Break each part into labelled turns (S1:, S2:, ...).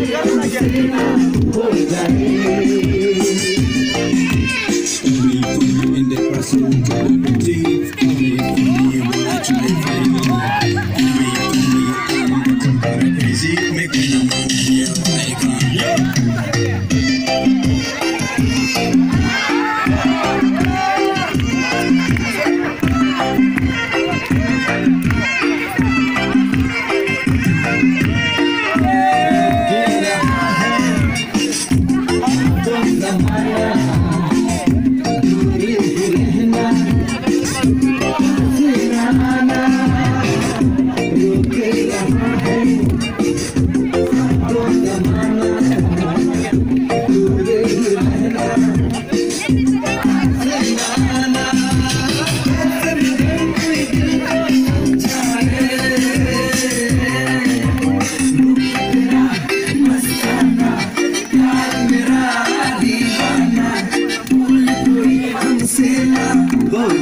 S1: People in the grass,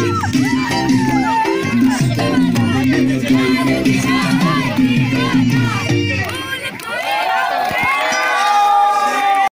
S1: Thank you.